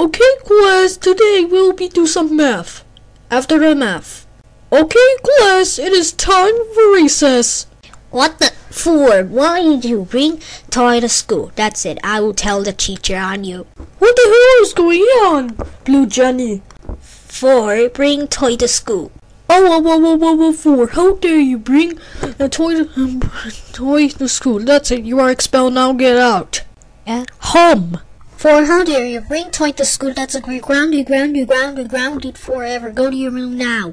Okay, class, today we'll be do some math. After the math. Okay, class, it is time for recess. What the? Four, why did you bring toy to school? That's it. I will tell the teacher on you. What the hell is going on? Blue Jenny. Four, bring toy to school. Oh, whoa, whoa, whoa, whoa, whoa, Four, how dare you bring a toy to, um, toy to school? That's it, you are expelled now, get out. Yeah? Hum. Four, how dare you bring toy to school? That's a great grounded, grounded, grounded, grounded forever. Go to your room now.